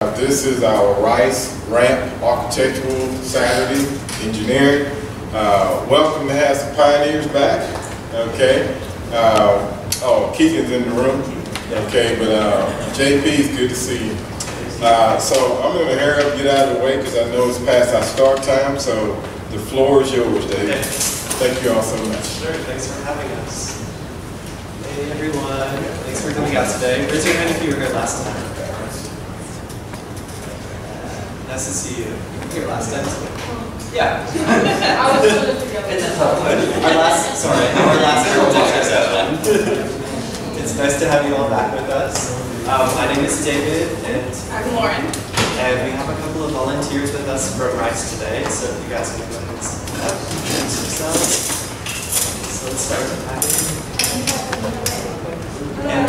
This is our Rice RAMP Architectural Saturday Engineering. Uh, welcome to have some pioneers back. Okay. Uh, oh, Keegan's in the room. Okay, but uh, JP is good to see you. Uh, so I'm going to hurry up, get out of the way because I know it's past our start time. So the floor is yours. Okay. Thank you all so much. Sure, thanks for having us. Hey everyone, thanks for coming out today. Raise your hand if you were here last time. Nice to see you. Here last time? Yeah. I was put it. It's a tough one. Our last, sorry, our last session. It's nice to have you all back with us. Um, my name is David, and, I'm Lauren. and we have a couple of volunteers with us from Rice today, so if you guys can go ahead and stand up, introduce yourselves. So let's start with Patty. And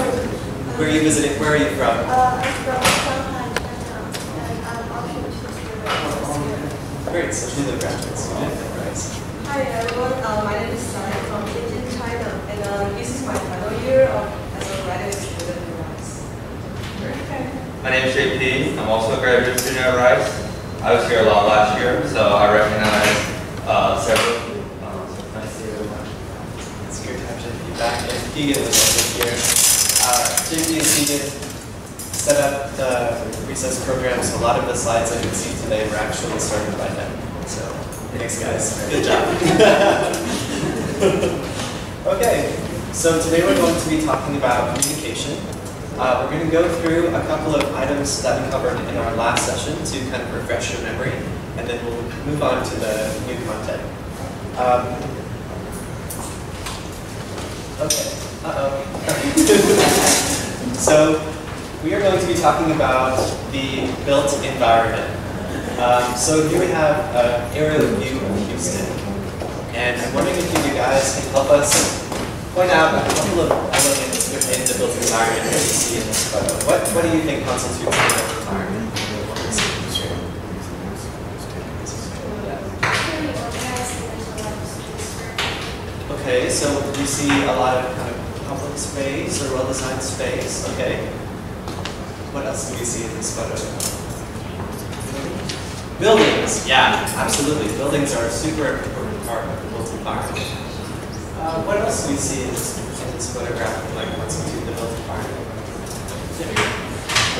where are you visiting, where are you from? Uh, I'm from Shanghai, China, and I'm also a student Great, so she's a graduate student at Rice. Hi everyone, uh, my name is Sai from Beijing, China, and uh, this is my final year of, as a graduate student at Rice. My name is JP. I'm also a graduate student at Rice. I was here a lot last year, so I recognize uh, several of you. Um, so it's nice to see everyone. It's great to have JP back, and Keegan was also here. Uh, JP and Keegan set up the recess program, so a lot of the slides that you see today were actually started by them. So, thanks guys, good job. okay, so today we're going to be talking about communication. Uh, we're going to go through a couple of items that we covered in our last session to kind of refresh your memory, and then we'll move on to the new content. Um, Okay. Uh-oh. so we are going to be talking about the built environment. Um, so here we have an aerial view of Houston. And I'm wondering if you guys can help us point out a couple of elements within the built environment that you see in this photo. What, what do you think constitutes the built environment? Okay, so we see a lot of kind of public space or well-designed space. Okay. What else do we see in this photo? Buildings. Yeah, absolutely. Buildings are a super important part of the built environment. Uh, what else do we see in this, in this photograph? Like what's into the built environment?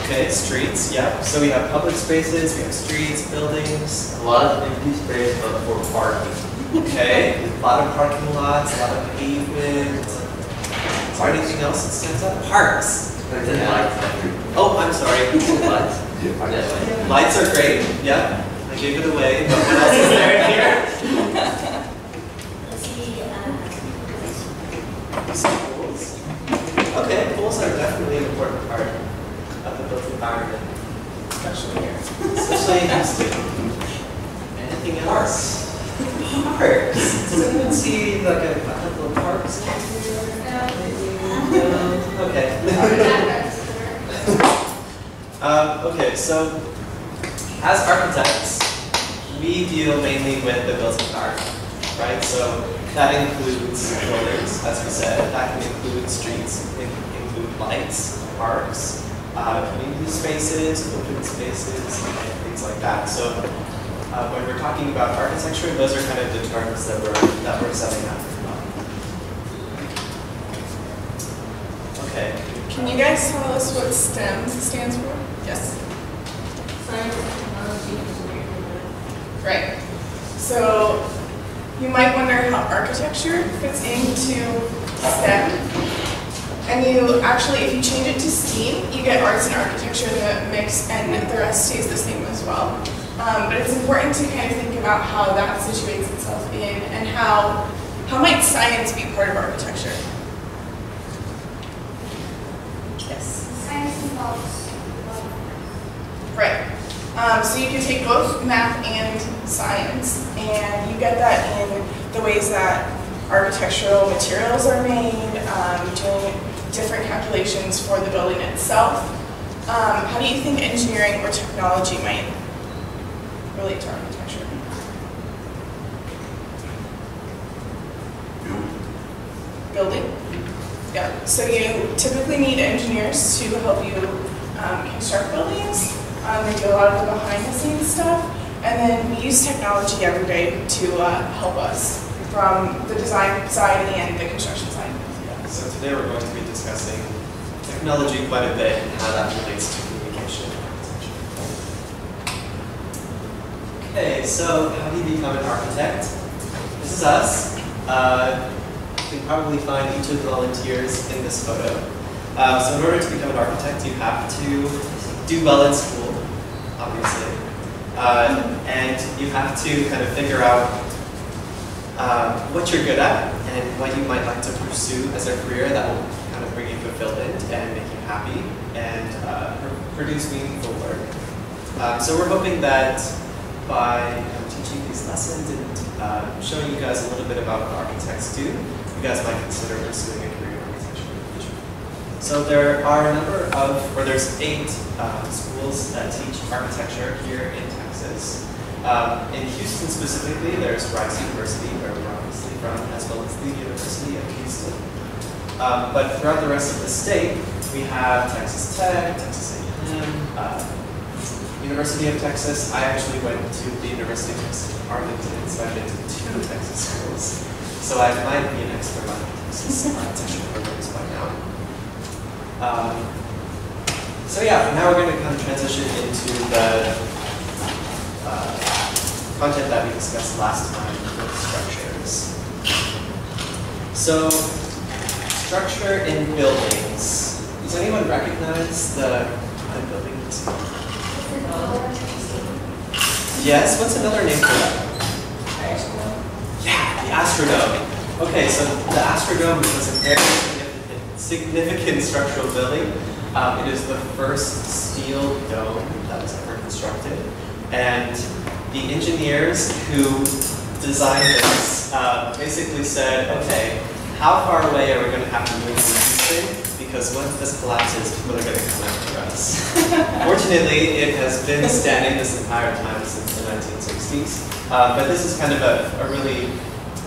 Okay, streets. Yeah. So we have public spaces. We have streets, buildings. A lot of empty space, but for parking. Okay, a lot of parking lots, a lot of pavement. Is there anything else that stands out? Parks. There's a lights everywhere. Oh, I'm sorry. Lights. Yes. Lights are great. Yep. I gave it away. But what else is there in here? Some pools. Okay, pools are definitely an important part of the built environment, especially here, especially in Houston. Anything else? Parks. Does anyone see like a couple of parks? No? Okay. Okay, so as architects, we deal mainly with the built environment, right? So that includes buildings, as we said, that can include streets, it can include lights, parks, uh, community spaces, open spaces, things like that. So uh, when we're talking about architecture, those are kind of the terms that we're, that we're setting up. Okay, Can you guys tell us what STEM stands for? Yes. Science, technology, engineering, Right. So you might wonder how architecture fits into STEM. And you actually, if you change it to STEAM, you get arts and architecture in the mix, and the rest stays the same as well. Um, but it's important to kind of think about how that situates itself in, and how how might science be part of architecture? Yes. Science involves Right. Um, so you can take both math and science, and you get that in the ways that architectural materials are made, um, doing different calculations for the building itself. Um, how do you think engineering or technology might relate to architecture? Building? Yeah. So you typically need engineers to help you um, construct buildings, Um, they do a lot of the behind the scenes stuff. And then we use technology every day to uh, help us from the design side and the construction side. Yeah, so today we're going to be discussing technology quite a bit and how that relates to communication. Okay, so how do you become an architect? This is us. Uh, you can probably find each of the volunteers in this photo. Uh, so in order to become an architect, you have to do well in school, obviously. Uh, and you have to kind of figure out uh, what you're good at and what you might like to pursue as a career that will kind of bring you fulfillment and make you happy and uh, produce meaningful work. Um, so we're hoping that by teaching these lessons and uh, showing you guys a little bit about what architects do, you guys might consider pursuing career in architecture in the future. So there are a number of, or there's eight uh, schools that teach architecture here in Texas. Um, in Houston specifically, there's Rice University, where we're obviously from, as well as the University of Houston. Um, but throughout the rest of the state, we have Texas Tech, Texas A&M, uh, University of Texas. I actually went to the University of Texas in Arlington, so I've been to two Texas schools. So I might be an expert on Texas architecture now. Um, so yeah, now we're going to kind of transition into the uh, content that we discussed last time with structures. So, structure in buildings. Does anyone recognize the of buildings? Yes, what's another name for that? Yeah, the Astrodome. Okay, so the Astrodome was a very significant, structural building. Um, it is the first steel dome that was ever constructed. And the engineers who designed this uh, basically said, okay, how far away are we going to have to move this thing? Because once this collapses, people are going to come after us. Fortunately, it has been standing this entire time since the 1960s. Uh, but this is kind of a, a really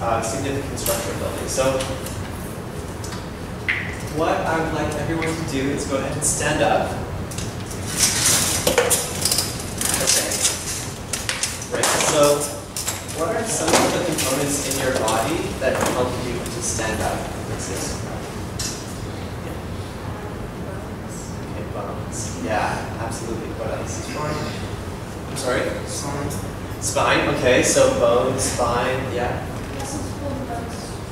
uh, significant structural building. So what I would like everyone to do is go ahead and stand up. Okay. Right, so what are some of the components in your body that help you to stand up? What's this? Okay, bones. Yeah, absolutely. What else? Spine. I'm sorry? Spine. Spine, okay, so bones, spine, yeah.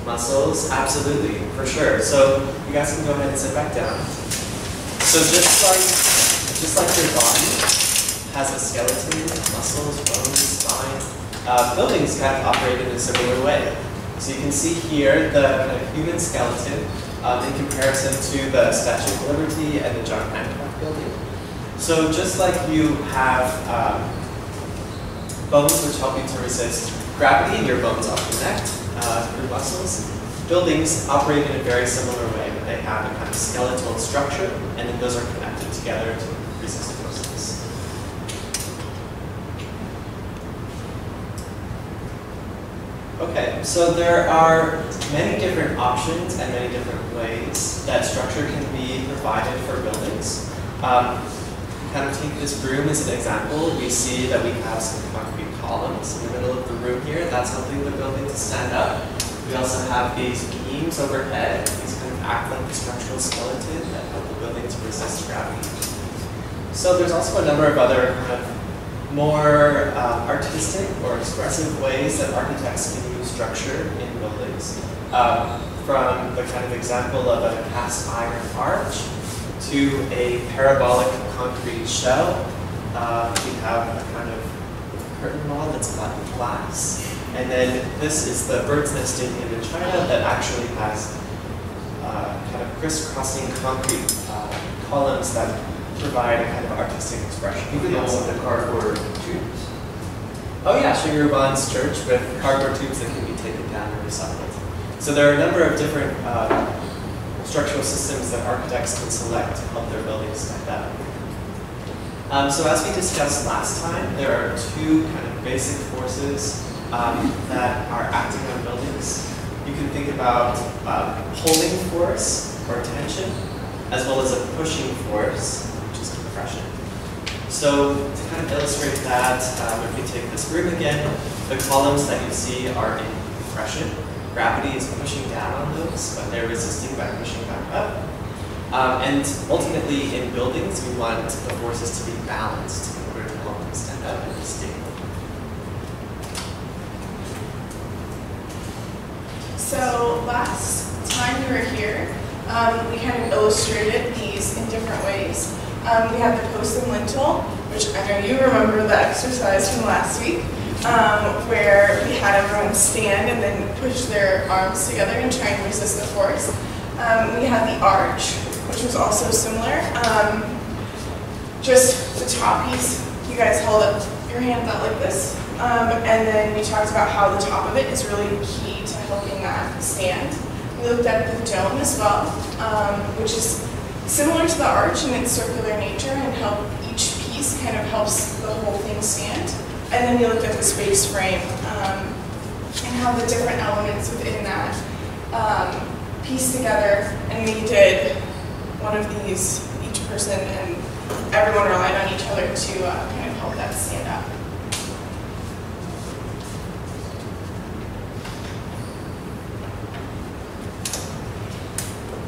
Muscles, absolutely, for sure. So you guys can go ahead and sit back down. So just like just like your body has a skeleton, muscles, bones, spine, uh, buildings kind of operate in a similar way. So you can see here the kind of human skeleton um, in comparison to the Statue of Liberty and the John Hancock building. So just like you have um, bones which help you to resist gravity your bones all connect uh, through muscles. Buildings operate in a very similar way, but they have a kind of skeletal structure, and then those are connected together to resist forces. Okay, so there are many different options and many different ways that structure can be provided for buildings. Um, kind of take this room as an example, we see that we have some concrete columns in the middle of the room here. That's helping the building to stand up. We also have these beams overhead. These kind of act like a structural skeleton that help the building to resist gravity. So there's also a number of other kind of more uh, artistic or expressive ways that architects can use structure in buildings. Um, from the kind of example of a cast iron arch to a parabolic concrete shell. Uh, we have a kind of curtain wall that's glass. And then this is the bird's nesting in China that actually has uh, kind of crisscrossing concrete uh, columns that provide a kind of artistic expression. The one with the cardboard tubes. Oh yeah, Ban's Church with cardboard tubes that can be taken down and recycled. So there are a number of different uh, structural systems that architects can select to help their buildings stand up. Um, so as we discussed last time, there are two kind of basic forces um, that are acting on buildings. You can think about uh, pulling force or tension, as well as a pushing force, which is compression. So to kind of illustrate that, um, if we take this room again, the columns that you see are in compression. Gravity is pushing down on those, but they're resisting by pushing back up. Um, and ultimately, in buildings, we want the forces to be balanced in order to help them stand up and be stable. So last time we were here, um, we kind of illustrated these in different ways. Um, we had the post and lintel, which I know you remember the exercise from last week, um, where we had everyone stand and then push their arms together and try and resist the force. Um, we had the arch, which was also similar. Um, just the top piece, you guys held up your hands out like this. Um, and then we talked about how the top of it is really key to helping that stand. We looked at the dome as well, um, which is similar to the arch in its circular nature and how each piece kind of helps the whole thing stand. And then we looked at the space frame um, and how the different elements within that um, piece together. And we did one of these, each person, and everyone relied on each other to uh, kind of help that stand up.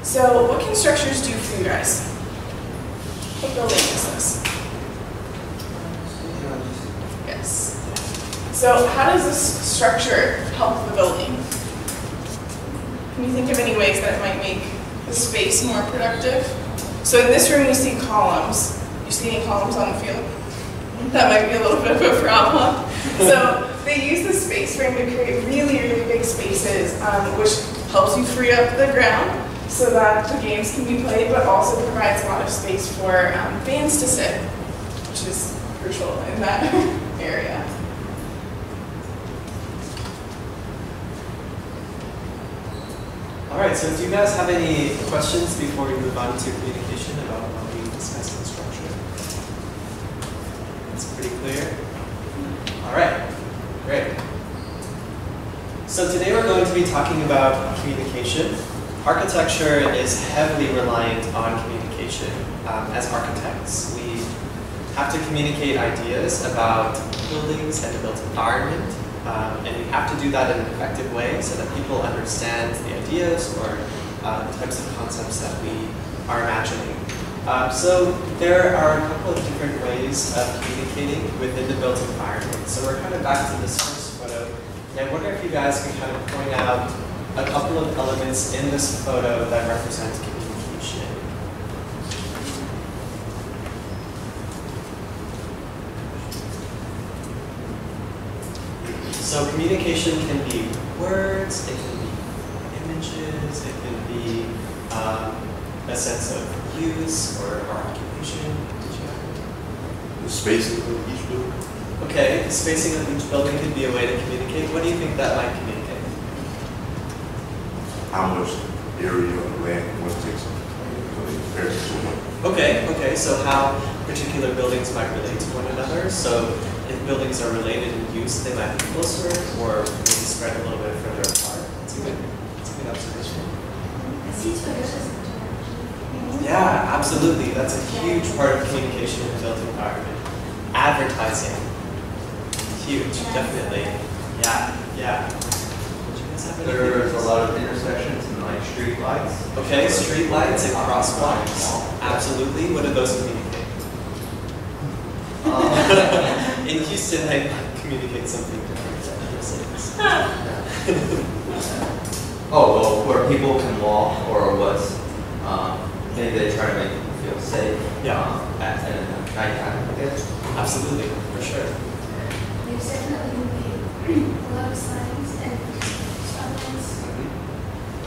So what can structures do for you guys? What building is this? Yes. So how does this structure help the building? Can you think of any ways that it might make the space more productive? So in this room you see columns. You see any columns on the field? That might be a little bit of a problem. So they use the space frame to create really, really big spaces, um, which helps you free up the ground so that the games can be played, but also provides a lot of space for um, fans to sit, which is crucial in that area. All right, so do you guys have any questions before we move on to communication about what we discussed in structure? It's pretty clear. All right, great. So today we're going to be talking about communication. Architecture is heavily reliant on communication. Um, as architects, we have to communicate ideas about buildings and the built environment um, and we have to do that in an effective way so that people understand the ideas or uh, the types of concepts that we are imagining. Um, so there are a couple of different ways of communicating within the built environment. So we're kind of back to this first photo. And I wonder if you guys can kind of point out a couple of elements in this photo that represent communication. So communication can be words, it can be images, it can be um, a sense of use or, occupation. Did you have The spacing of each building? Okay, the spacing of each building could be a way to communicate. What do you think that might communicate? How much area of land one takes up in comparison to one? Okay, okay, so how particular buildings might relate to one another. So if buildings are related use, they might be closer or maybe spread a little bit further apart. That's a good, that's a good observation. Yeah, absolutely. That's a huge part of communication in the built environment. Advertising. Huge, definitely. Yeah, yeah. Did you guys have any There's a lot of intersections and like street lights. Okay, street lights and crosswalks. Absolutely. What do those communicate? Um, In Houston, I communicate something different than other cities. Oh, well, where people can walk or what's, um, maybe they try to make people feel safe. Yeah. um, At, at nighttime, I guess. Absolutely, for sure. There's definitely a lot of signs and stoplights.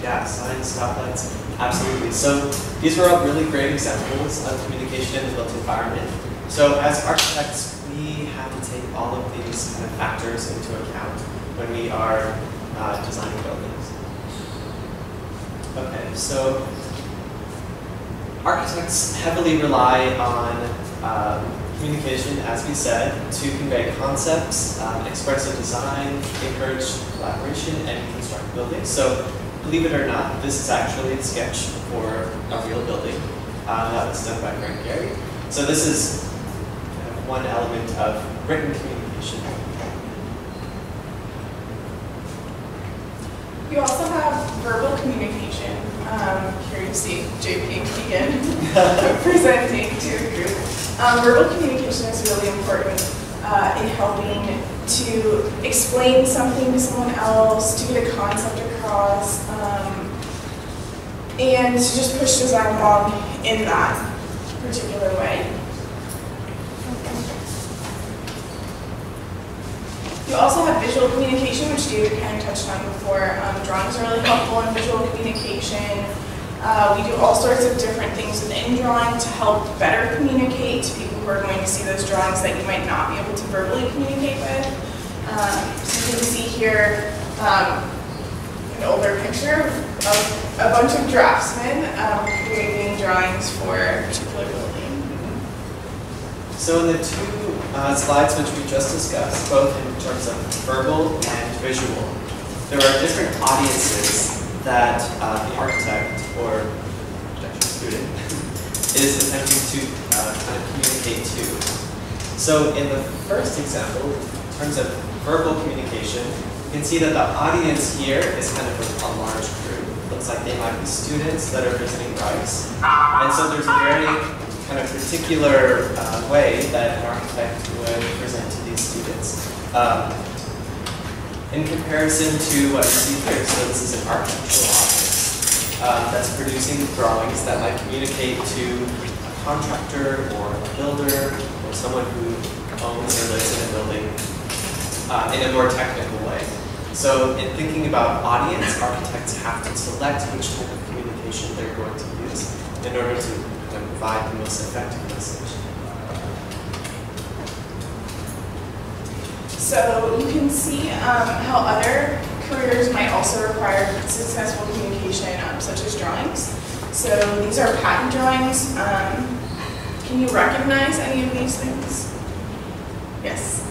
Yeah, signs, stoplights, absolutely. So these were all really great examples of communication in the built environment. So as architects, we have to take all of these kind of factors into account when we are uh, designing buildings. Okay, so architects heavily rely on um, communication, as we said, to convey concepts, um, express a design, encourage collaboration, and construct buildings. So believe it or not, this is actually a sketch for a real building uh, that was done by Frank Gehry. So this is kind of one element of written communication. You also have verbal communication. Um, here you see JP Keegan presenting to a group. Um, verbal communication is really important uh, in helping to explain something to someone else, to get a concept across, um, and to just push design along in that particular way. You also have visual communication, which David kind of touched on before. Um, drawings are really helpful in visual communication. Uh, we do all sorts of different things within drawing to help better communicate to people who are going to see those drawings that you might not be able to verbally communicate with. Um, so you can see here um, an older picture of a bunch of draftsmen um, creating drawings for a particular building. So in the two uh, slides which we just discussed, both in terms of verbal and visual, there are different audiences that uh, the architect or student is attempting to uh, kind of communicate to. So in the first example, in terms of verbal communication, you can see that the audience here is kind of a, a large group. Looks like they might be students that are visiting Rice. And so there's a very kind of particular uh, way that an architect would present to these students. Um, in comparison to what you see here, so this is an architectural office um, that's producing drawings that might communicate to a contractor or a builder or someone who owns or lives in a building uh, in a more technical way. So in thinking about audience, architects have to select which type of communication they're going to use in order to provide the most effective message. So you can see um, how other careers might also require successful communication, um, such as drawings. So these are patent drawings. Um, can you recognize any of these things? Yes.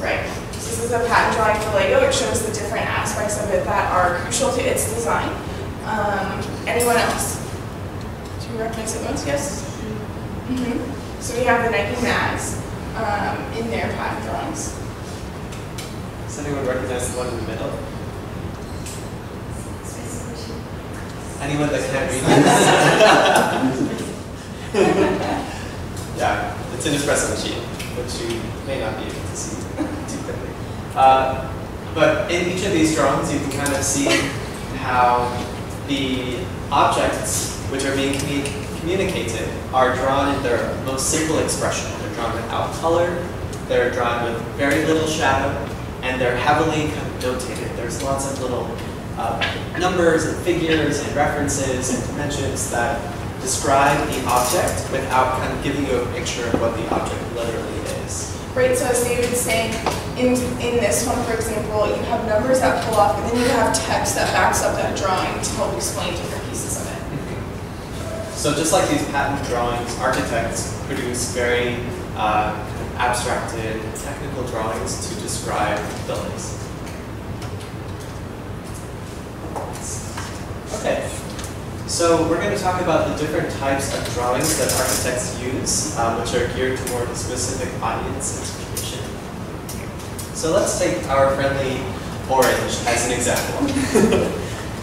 Right. This is a patent drawing for Lego. It shows the different aspects of it that are crucial to its design. Um, anyone else? Do you recognize it most? Yes? Mm-hmm. So we have the Nike Mags um, in their patent drawings. Does anyone recognize the one in the middle? Anyone that can't read yeah, it's an espresso machine, which you may not be able to see too quickly. Uh, but in each of these drawings, you can kind of see how the objects which are being commu- communicated are drawn in their most simple expression. They're drawn without color, they're drawn with very little shadow, and they're heavily notated. There's lots of little uh, numbers and figures and references and dimensions that describe the object without kind of giving you a picture of what the object literally is. Right, so as David's saying, in, in this one, for example, you have numbers that pull off, and then you have text that backs up that drawing to help explain different pieces of it. So just like these patent drawings, architects produce very uh, abstracted technical drawings to describe buildings. Okay, so we're going to talk about the different types of drawings that architects use, um, which are geared toward a specific audience and situation. So let's take our friendly orange as an example.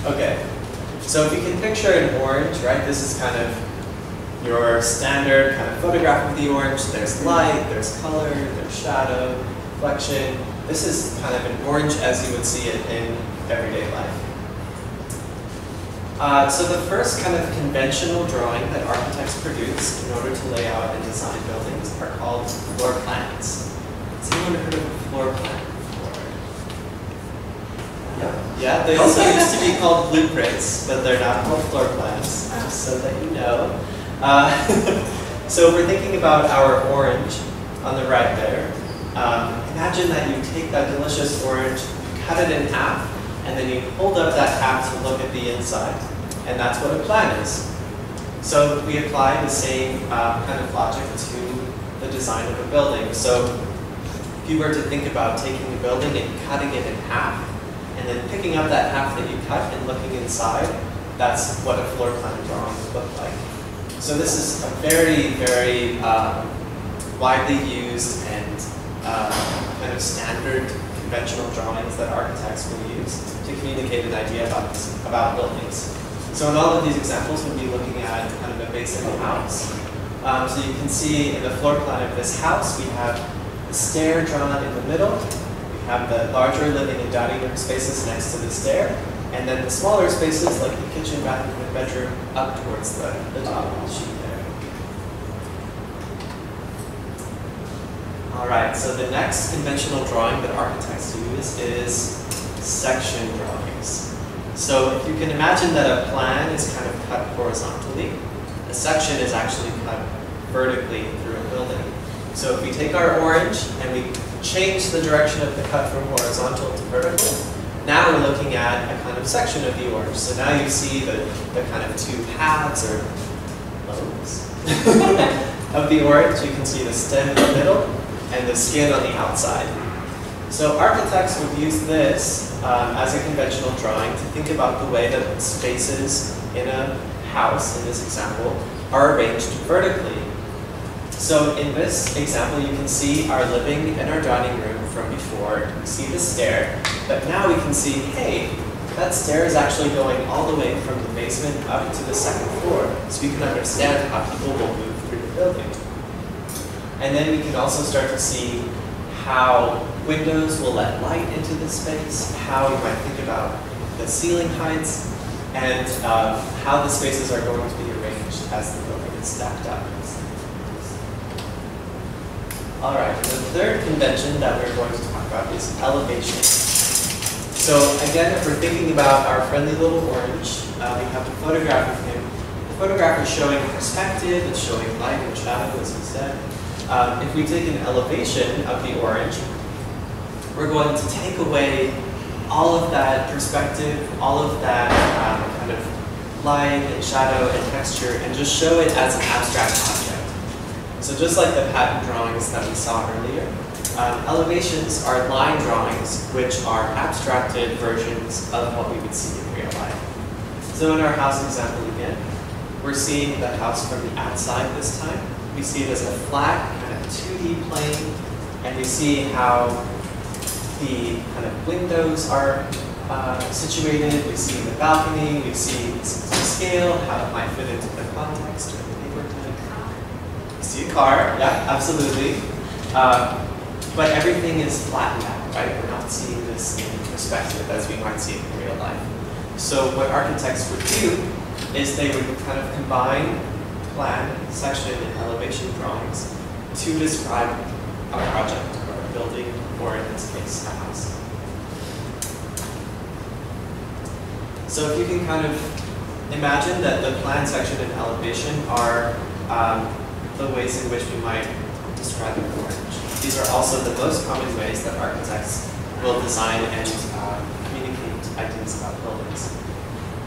okay, so if you can picture an orange, right, this is kind of your standard kind of photograph of the orange. There's light, there's color, there's shadow, reflection. This is kind of an orange as you would see it in everyday life. Uh, so the first kind of conventional drawing that architects produce in order to lay out and design buildings are called floor plans. Has anyone heard of a floor plan? Yeah. Yeah, they also used to be called blueprints, but they're not called floor plans, just so that you know. Uh, so we're thinking about our orange on the right there, um, imagine that you take that delicious orange, cut it in half, and then you hold up that half to look at the inside. And that's what a plan is. So we apply the same uh, kind of logic to the design of a building. So if you were to think about taking a building and cutting it in half, and then picking up that half that you cut and looking inside, that's what a floor plan drawing would look like. So this is a very, very um, widely used and uh, kind of standard conventional drawings that architects will use to communicate an idea about, about buildings. So in all of these examples, we'll be looking at kind of a basic house. Um, so you can see in the floor plan of this house, we have the stair drawn in the middle. Have the larger living and dining room spaces next to the stair. And then the smaller spaces like the kitchen, bathroom, and bedroom up towards the, the top of the sheet there. All right, so the next conventional drawing that architects use is section drawings. So if you can imagine that a plan is kind of cut horizontally, a section is actually cut vertically through a building. So if we take our orange and we change the direction of the cut from horizontal to vertical, now we're looking at a kind of section of the orange. So now you see the, the kind of two halves or lobes of the orange. You can see the stem in the middle and the skin on the outside. So architects would use this um, as a conventional drawing to think about the way that spaces in a house, in this example, are arranged vertically. So in this example, you can see our living and our dining room from before. You see the stair, but now we can see, hey, that stair is actually going all the way from the basement up to the second floor. So we can understand how people will move through the building. And then we can also start to see how windows will let light into the space, how you might think about the ceiling heights, and uh, how the spaces are going to be arranged as the building is stacked up. All right, the third convention that we're going to talk about is elevation. So again, if we're thinking about our friendly little orange, uh, we have a photograph of him. The photograph is showing perspective, it's showing light and shadow, as we said. Um, if we take an elevation of the orange, we're going to take away all of that perspective, all of that um, kind of light and shadow and texture, and just show it as an abstract object. So just like the patent drawings that we saw earlier, um, elevations are line drawings, which are abstracted versions of what we would see in real life. So in our house example again, we're seeing the house from the outside this time. We see it as a flat kind of 2D plane, and we see how the kind of windows are uh, situated. We see the balcony, we see the scale, how it might fit into the context or the neighborhood. We see a car, yeah, absolutely. Uh, but everything is flattened out, right? We're not seeing this in perspective as we might see it in real life. So what architects would do is they would kind of combine plan, section, and elevation drawings to describe a project or a building, or in this case, a house. So if you can kind of imagine that the plan, section, and elevation are um, the ways in which we might describe an orange. These are also the most common ways that architects will design and uh, communicate ideas about buildings.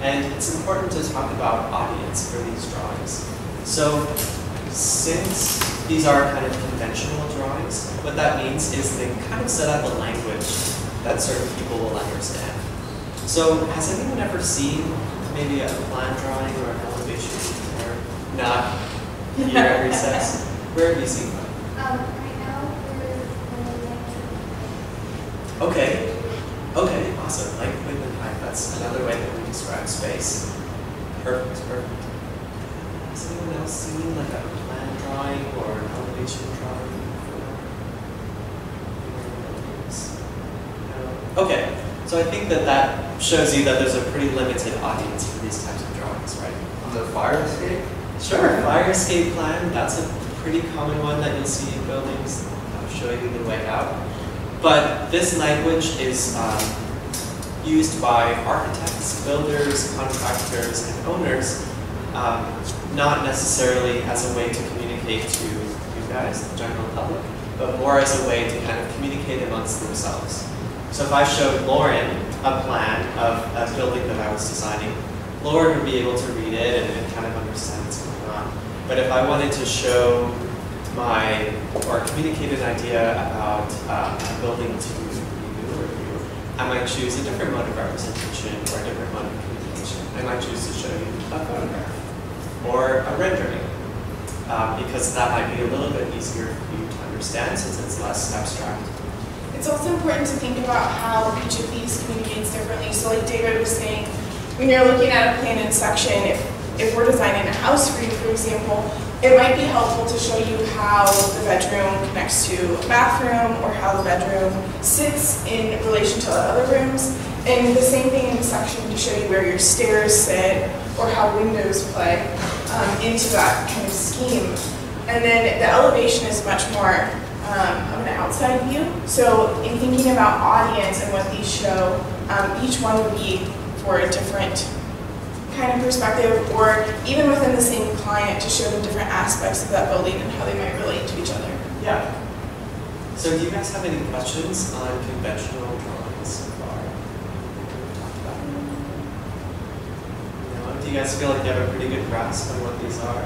And it's important to talk about audience for these drawings. So since these are kind of conventional drawings, what that means is they kind of set up a language that certain people will understand. So has anyone ever seen maybe a plan drawing or an elevation or not here at recess? Where have you seen them? Um, right now, we're Okay. Okay, awesome. Like width and height. That's another way that we describe space. Perfect, perfect. Has anyone else seen like a plan drawing or an elevation drawing? No? Okay, so I think that that shows you that there's a pretty limited audience for these types of drawings, right? On the fire escape? Sure, fire escape plan, that's a pretty common one that you'll see in buildings. I'll show you the way out. But this language is um, used by architects, builders, contractors, and owners, um, not necessarily as a way to communicate to you guys, the general public, but more as a way to kind of communicate amongst themselves. So if I showed Lauren a plan of a building that I was designing, Lauren would be able to read it and, and kind of understand what's going on. But if I wanted to show my, or communicate an idea about um, a building to you, I might choose a different mode of representation or a different mode of communication. I might choose to show you a photograph or a rendering. um, because that might be a little bit easier for you to understand since it's less abstract. It's also important to think about how each of these communicates differently. So like David was saying, when you're looking at a plan in section, if, if we're designing a house for you, for example, it might be helpful to show you how the bedroom connects to a bathroom or how the bedroom sits in relation to the other rooms. And the same thing in the section to show you where your stairs sit or how windows play um, into that kind of scheme. And then the elevation is much more um, of an outside view. So in thinking about audience and what these show, um, each one would be for a different kind of perspective, or even within the same client to show them different aspects of that building and how they might relate to each other. Yeah. So do you guys have any questions on conventional drawings so far? Talked about? No? Do you guys feel like you have a pretty good grasp on what these are?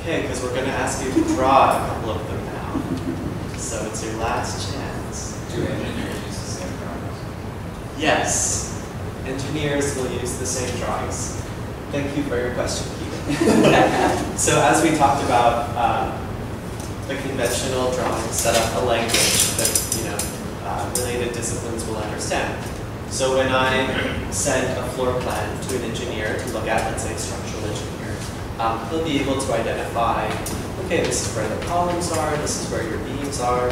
Okay, because we're going to ask you to draw a couple of them now. So it's your last chance. Do engineers use the same drawings? Yes, engineers will use the same drawings. Thank you for your question, so as we talked about, um, the conventional drawing set up a language that you know uh, related disciplines will understand. So when I send a floor plan to an engineer to look at, let's say structural engineer, um, he'll be able to identify, okay, this is where the columns are, this is where your beams are.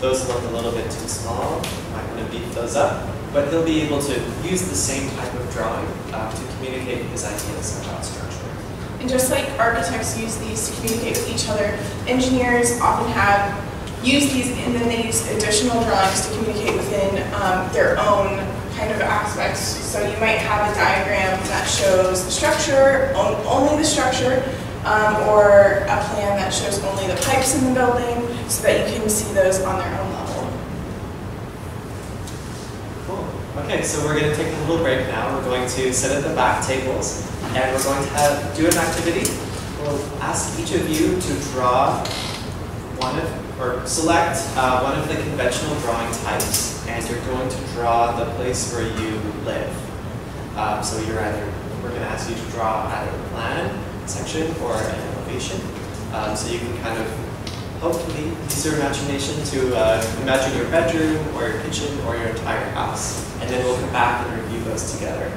Those look a little bit too small, might want to beef those up. But he'll be able to use the same type of drawing uh, to communicate his ideas about structure. And just like architects use these to communicate with each other, engineers often have used these and then they use additional drawings to communicate within um, their own kind of aspects. So you might have a diagram that shows the structure, only the structure, um, or a plan that shows only the pipes in the building so that you can see those on their own Okay, so we're going to take a little break now. We're going to sit at the back tables and we're going to have, do an activity. We'll ask each of you to draw one of, or select uh, one of the conventional drawing types and you're going to draw the place where you live. Um, so you're either, we're going to ask you to draw either a plan section or an elevation. Um, so you can kind of hopefully use your imagination to uh, imagine your bedroom or your kitchen or your entire house. And then we'll come back and review those together.